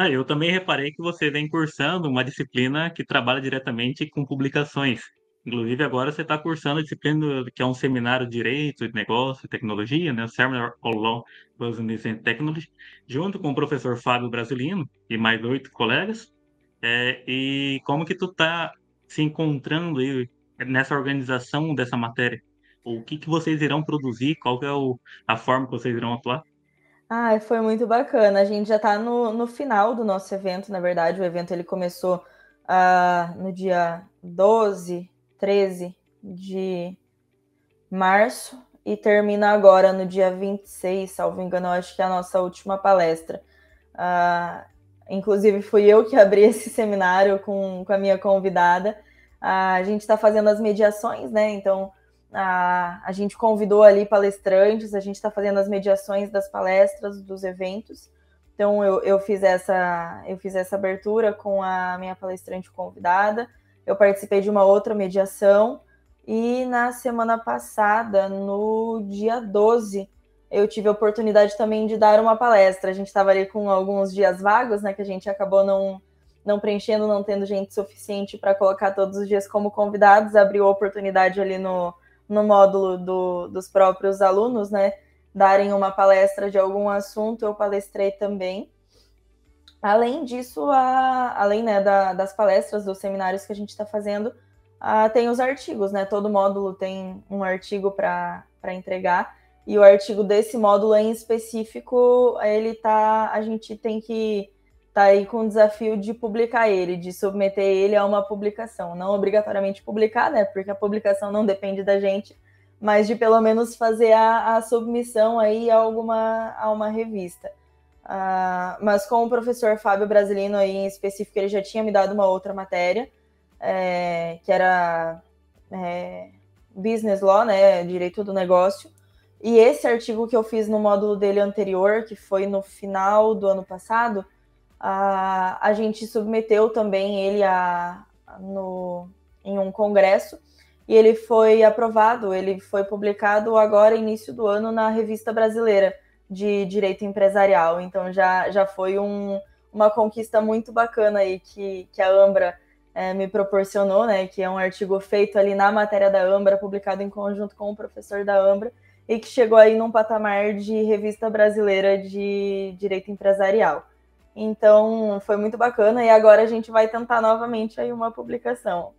Ah, eu também reparei que você vem cursando uma disciplina que trabalha diretamente com publicações. Inclusive, agora você está cursando a disciplina que é um seminário de Direito, de Negócio e Tecnologia, né? o Seminar on Law, Business and Technology, junto com o professor Fábio Brasilino e mais oito colegas. É, e como que tu está se encontrando aí nessa organização dessa matéria? O que que vocês irão produzir? Qual é o, a forma que vocês irão atuar? Ah, foi muito bacana. A gente já está no, no final do nosso evento, na verdade. O evento ele começou uh, no dia 12, 13 de março e termina agora no dia 26, salvo engano, acho que é a nossa última palestra. Uh, inclusive, fui eu que abri esse seminário com, com a minha convidada. Uh, a gente está fazendo as mediações, né? Então, a, a gente convidou ali palestrantes, a gente está fazendo as mediações das palestras, dos eventos. Então eu, eu, fiz essa eu fiz essa abertura com a minha palestrante convidada. Eu participei de uma outra mediação e na semana passada, no dia 12, eu tive a oportunidade também de dar uma palestra. A gente estava ali com alguns dias vagos, né, que a gente acabou não não preenchendo, não tendo gente suficiente para colocar todos os dias como convidados, abriu a oportunidade ali no no módulo do, dos próprios alunos, né, darem uma palestra de algum assunto, eu palestrei também. Além disso, a, além né, da, das palestras, dos seminários que a gente está fazendo, a, tem os artigos, né? Todo módulo tem um artigo para entregar. E o artigo desse módulo em específico, ele tá. A gente tem que tá aí com o desafio de publicar ele, de submeter ele a uma publicação. Não obrigatoriamente publicar, né? Porque a publicação não depende da gente, mas de pelo menos fazer a, a submissão aí a alguma a uma revista. Uh, mas com o professor Fábio Brasilino aí em específico, ele já tinha me dado uma outra matéria, é, que era é, Business Law, né? Direito do negócio. E esse artigo que eu fiz no módulo dele anterior, que foi no final do ano passado, a, a gente submeteu também ele a, no, em um congresso e ele foi aprovado, ele foi publicado agora, início do ano, na Revista Brasileira de Direito Empresarial. Então já, já foi um, uma conquista muito bacana aí que, que a Ambra é, me proporcionou, né? Que é um artigo feito ali na matéria da Ambra, publicado em conjunto com o professor da Ambra, e que chegou aí num patamar de revista brasileira de direito empresarial. Então, foi muito bacana e agora a gente vai tentar novamente aí uma publicação.